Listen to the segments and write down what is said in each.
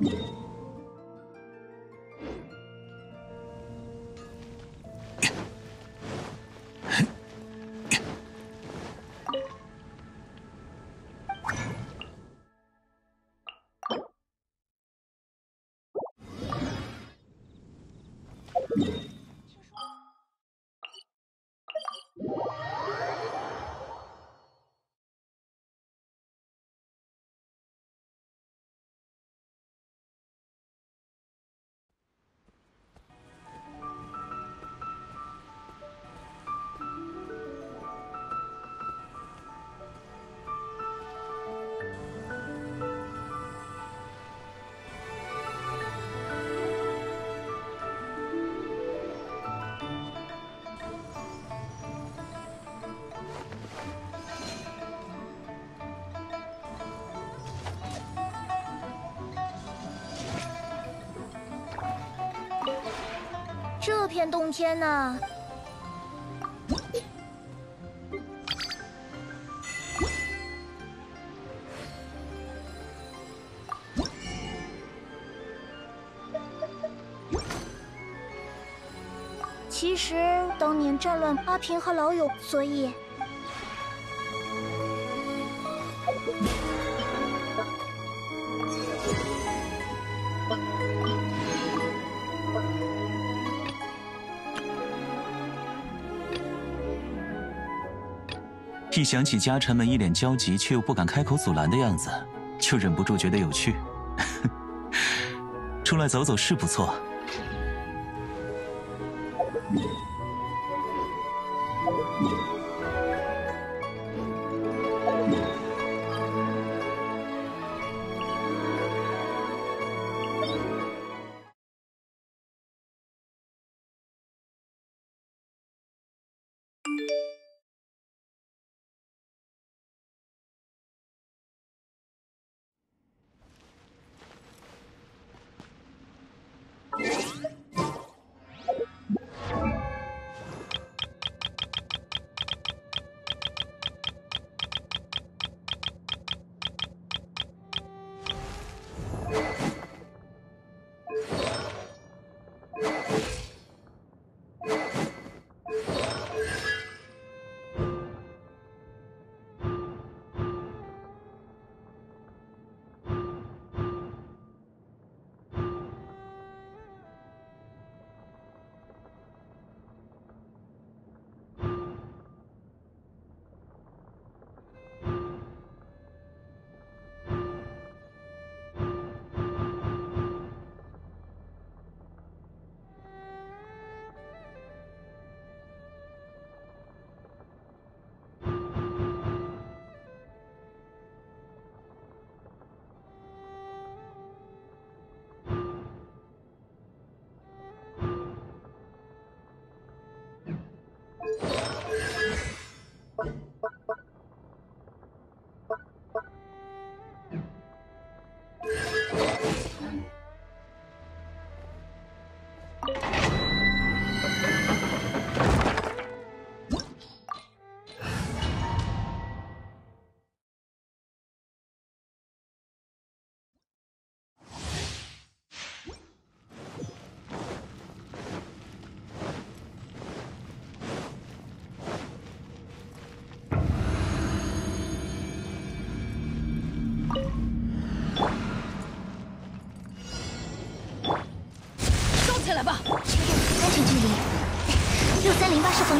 Yeah. 这片洞天呢？其实当年战乱，阿平和老友，所以。一想起家臣们一脸焦急却又不敢开口阻拦的样子，就忍不住觉得有趣。出来走走是不错。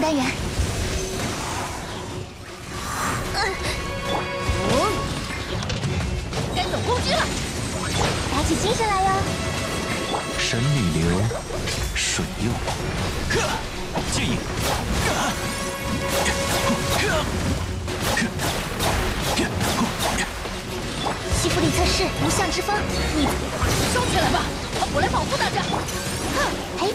单元，该走攻击了，打起精神来哟！神女流，水右，接应，西弗里测试无相之风，你收起来吧，我来保护大家。嘿。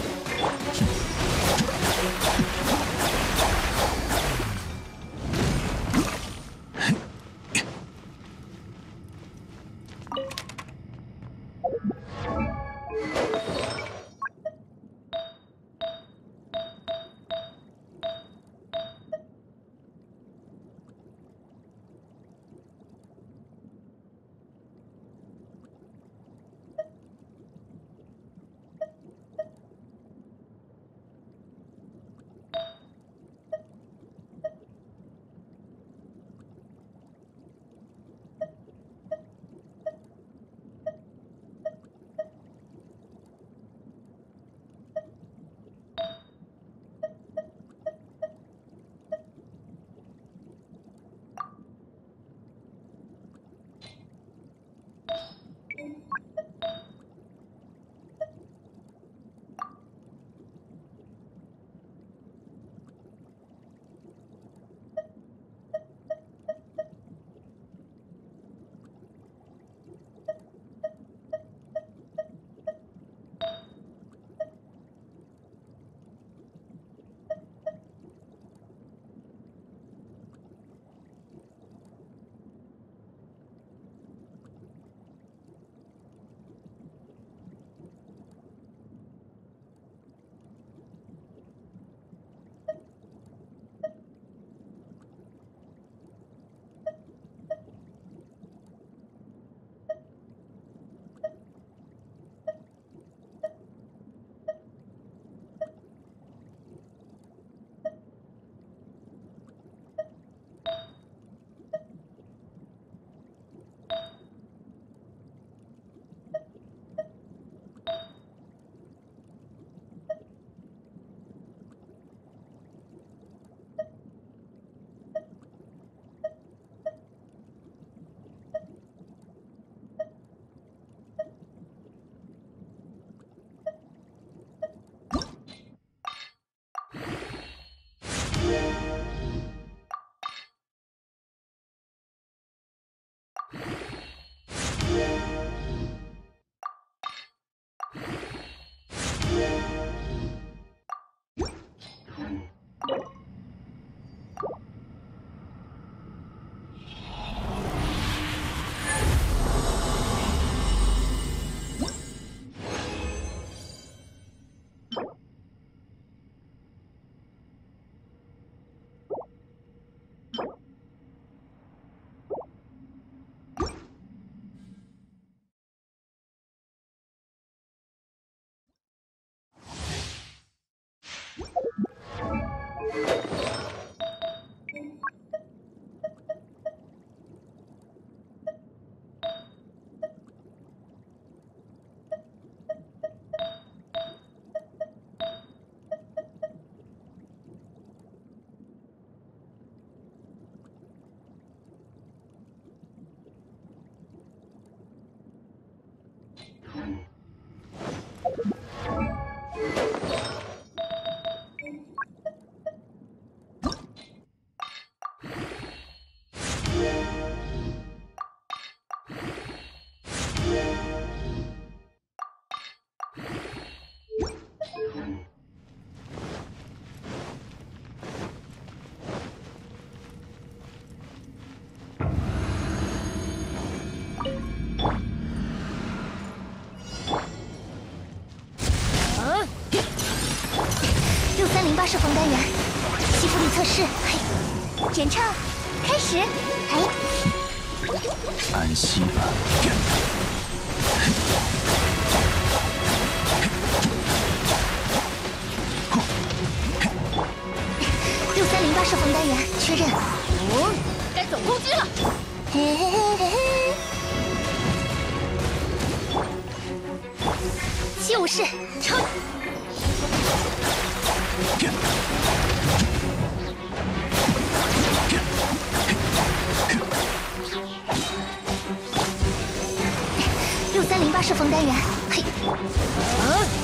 八式风单元，吸附力测试。嘿，演唱开始。嘿，安息吧。六三零八式风单元确认。哦，该走攻击了。嘿嘿嘿嘿嘿，就是冲。六三零八射防单元，嘿，嘿。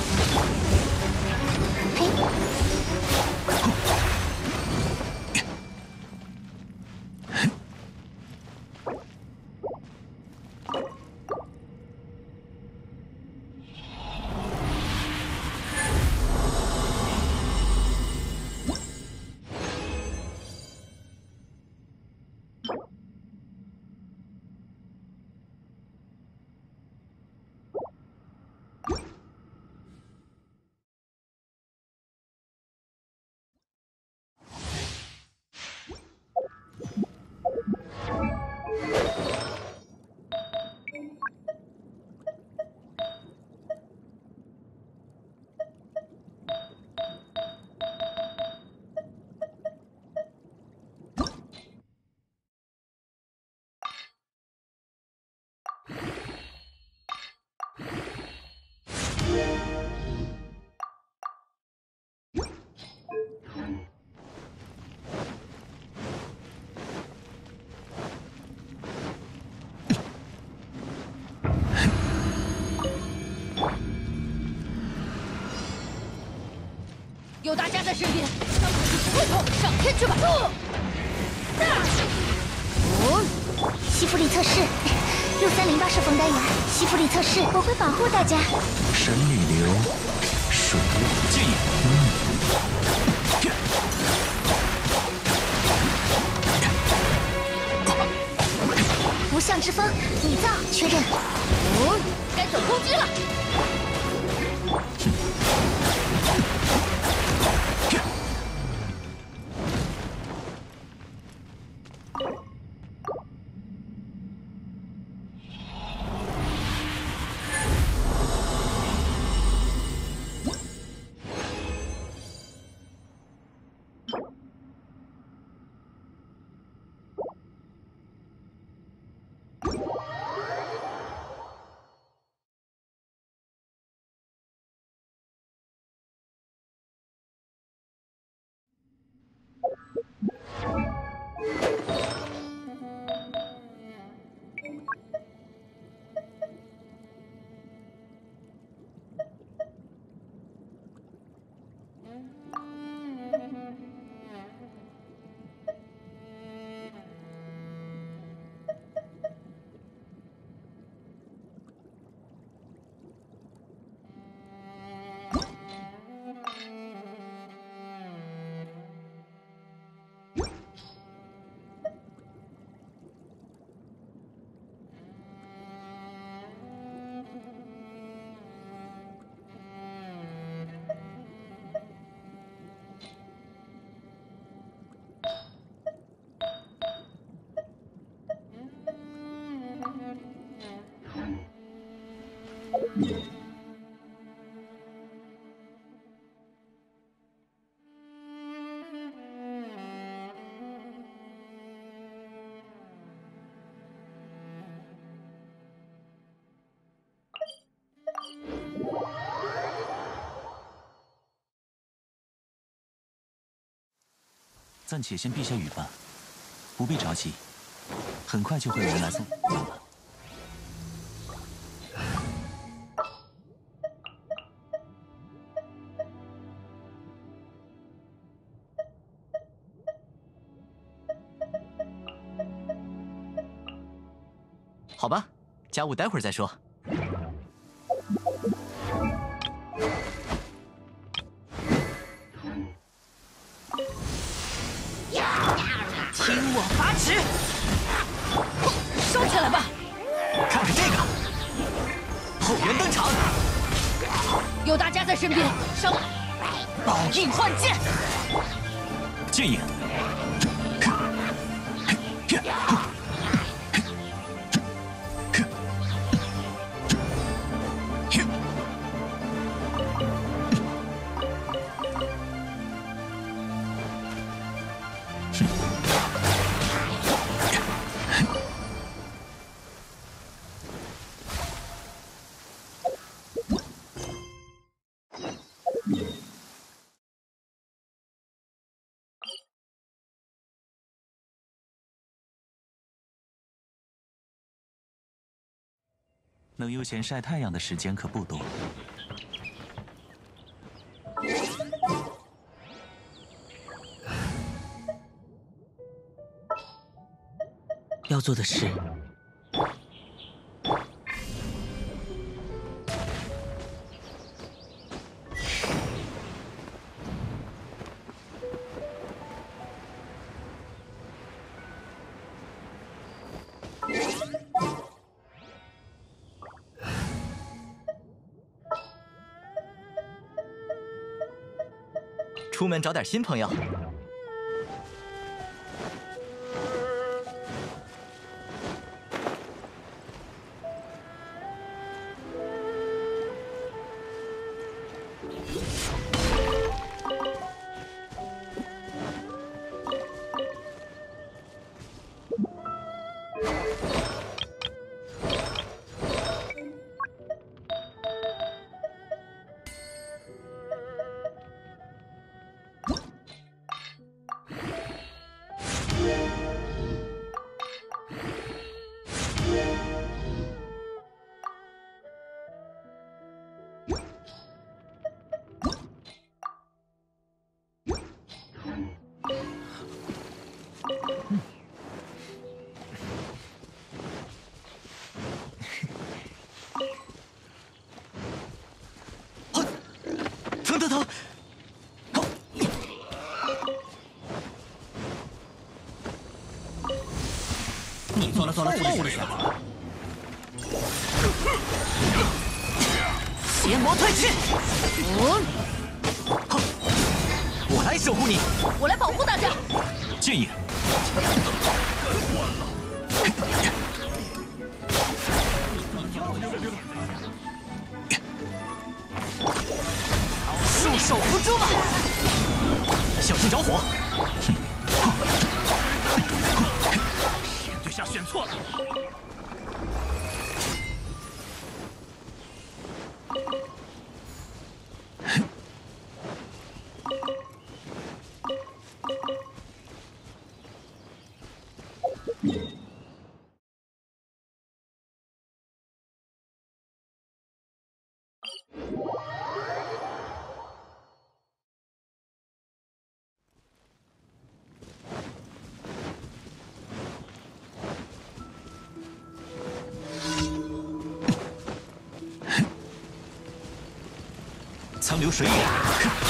有大家在身边，伤口就不会痛。上天去吧！哦，吸附力测试，六三零八射风单元，吸附力测试，我会保护大家。神女流，水落剑影。无相之风，你造确认。哦，该走攻击了。暂且先避下雨吧，不必着急，很快就会有人来送。家务待会儿再说。听我发旨，收起来吧！看看这个，后援登场，有大家在身边，上宝印换剑，剑影。能悠闲晒太阳的时间可不多。要做的事。们找点新朋友。你做了做了错误的选择。邪魔退去！我来守护你，我来保护大家。剑影。束守不住了，小心着火。对象 选错了。流水眼。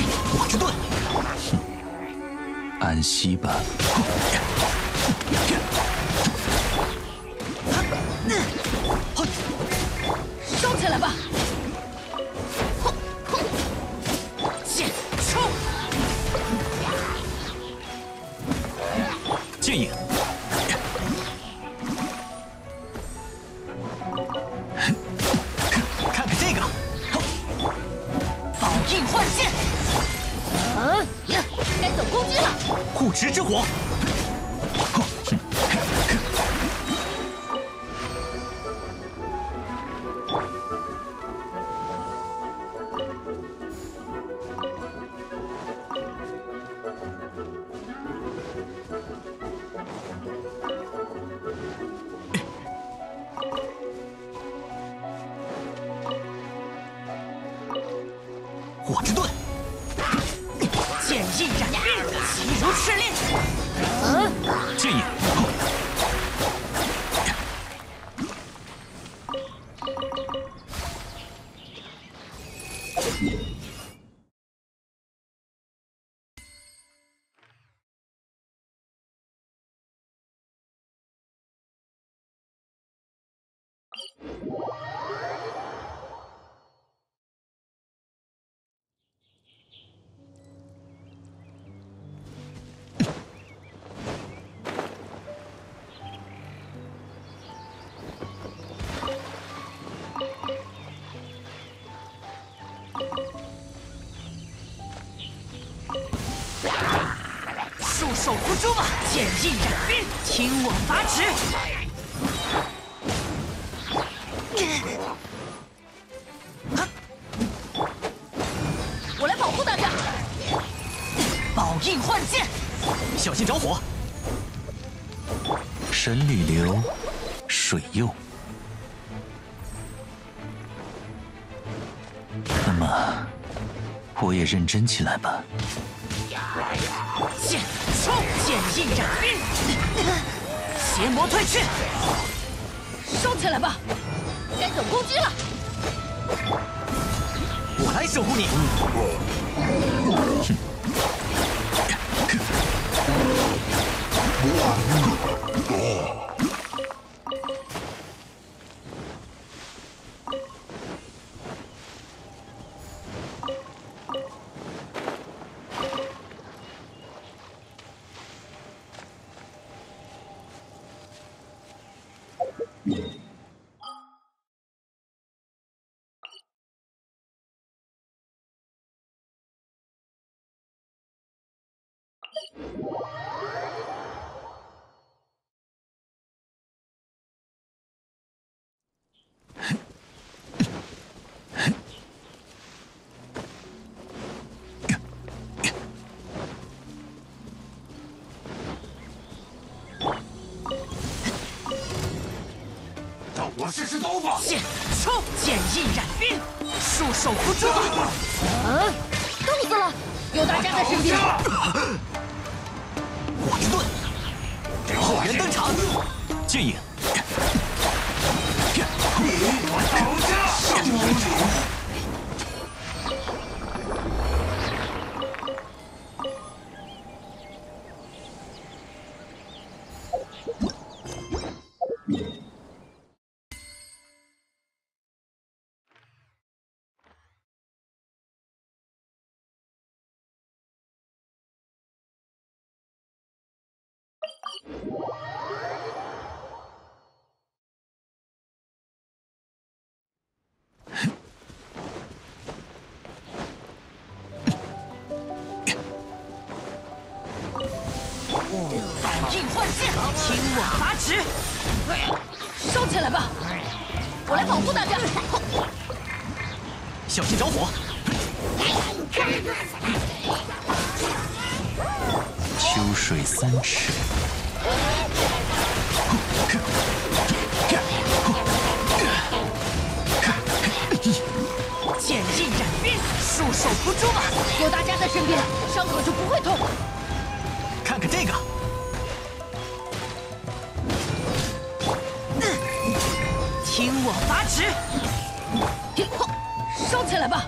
场，火之盾，安息吧。我 Virginia. 剑印染冰，听我法旨！我来保护大家！宝印换剑，小心着火！神里流，水佑。那么，我也认真起来吧。剑冲！剑印染冰，邪魔退去！收起来吧，该等攻击了。我来守护你。刀法。剑冲！剑印染冰，束手无捉！嗯，冻死了！有大家在身边。火之盾，后援登场。剑影，我我来保护大家。小心着火！秋水三尺，剑意染冰，束手无捉吧！有大家在身边，伤口就不会痛。看看这个，我发旨！收起来吧。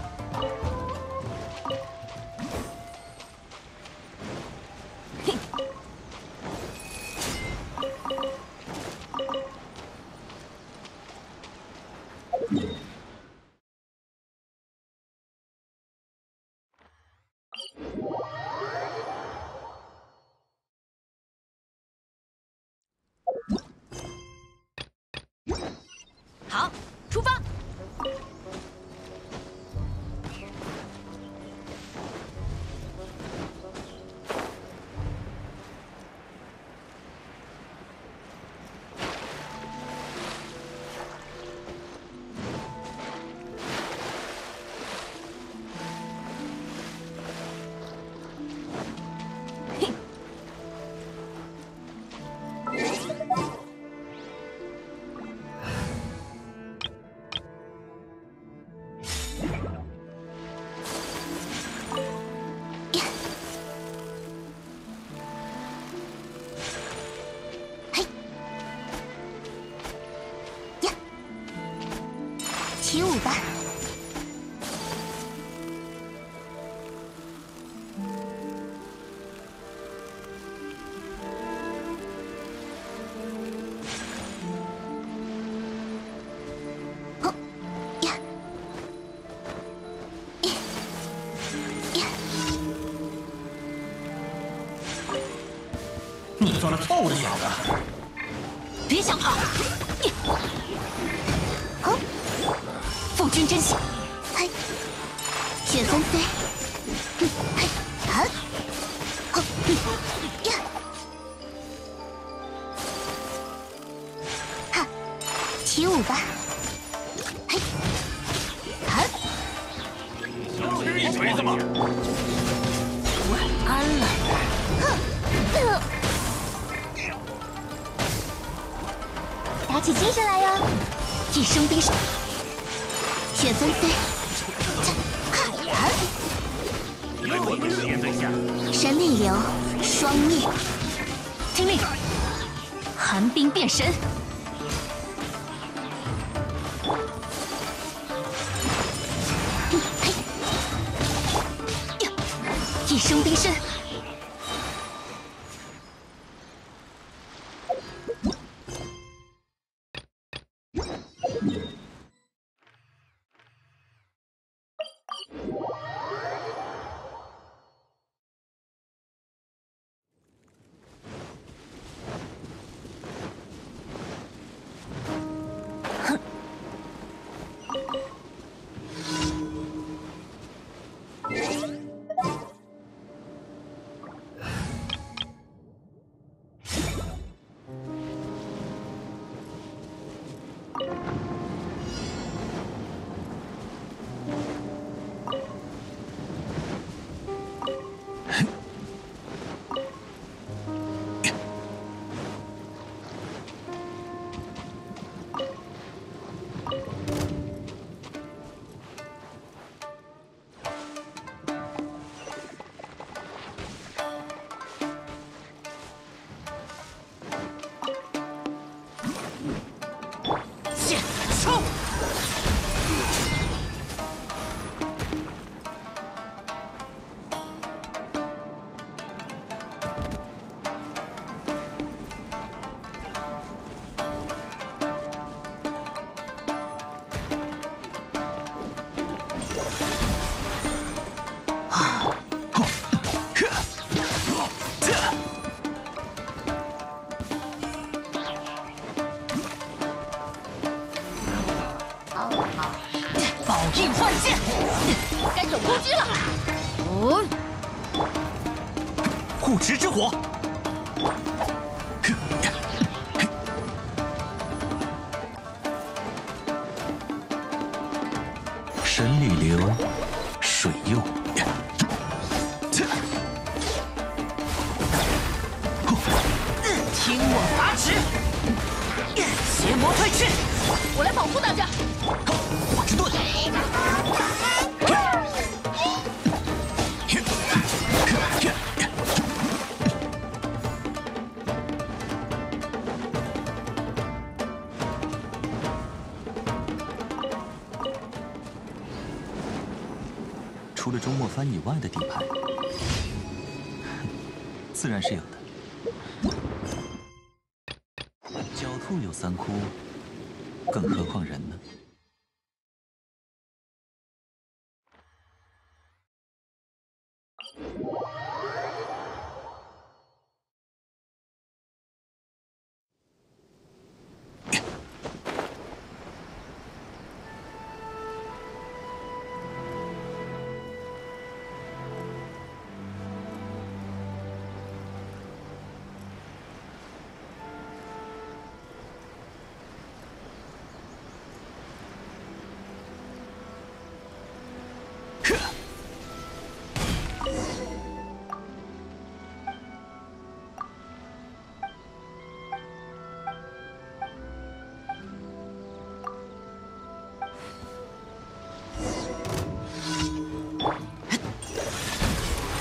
做了错误的选择。别想跑！你，啊，夫君真行，嘿，雪纷飞。神逆流，双灭，听令，寒冰变身，一声冰身。自然是有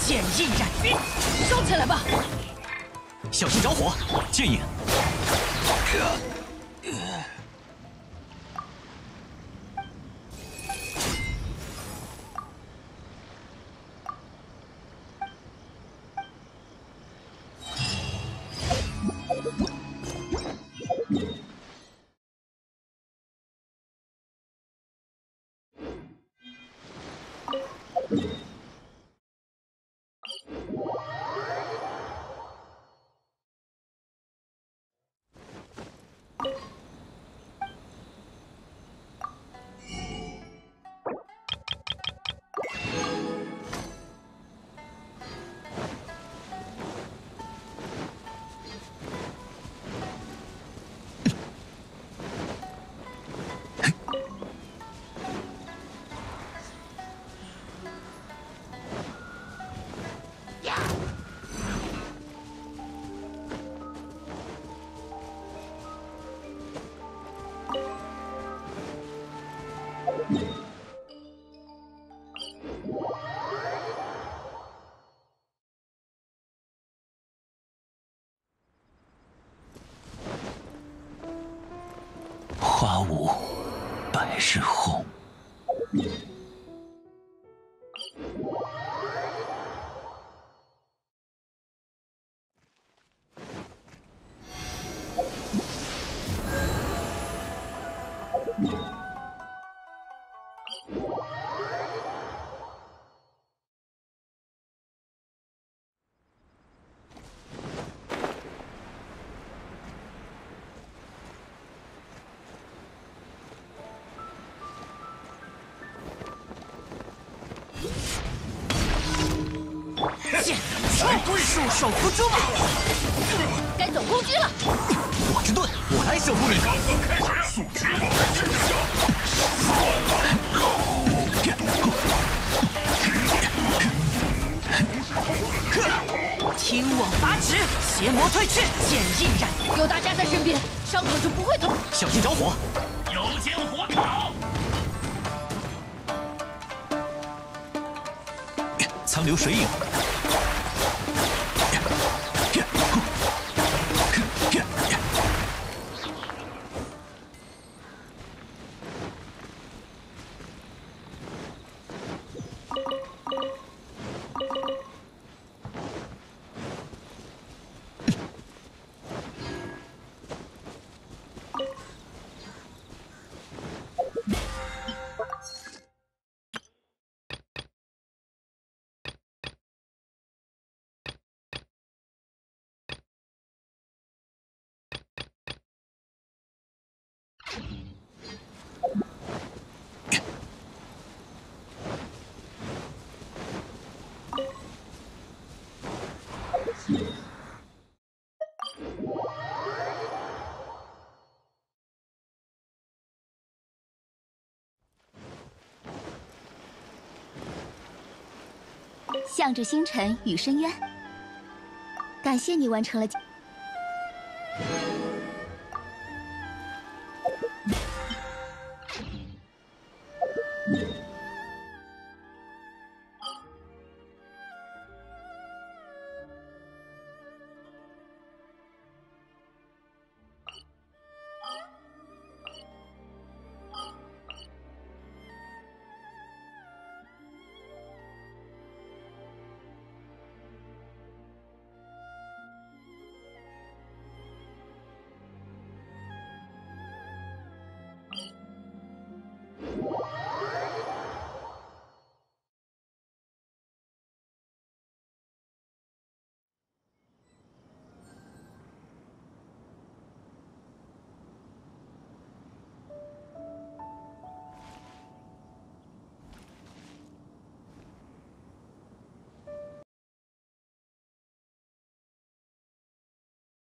剑印染冰收起来吧。小心着火剑影。是祸束手缚猪马，该走攻击了。我之盾，我来守护你。听我发指，邪魔退去，剑印染。有大家在身边，伤口就不会痛。小心着火！有惊火烤。苍流水影。向着星辰与深渊，感谢你完成了。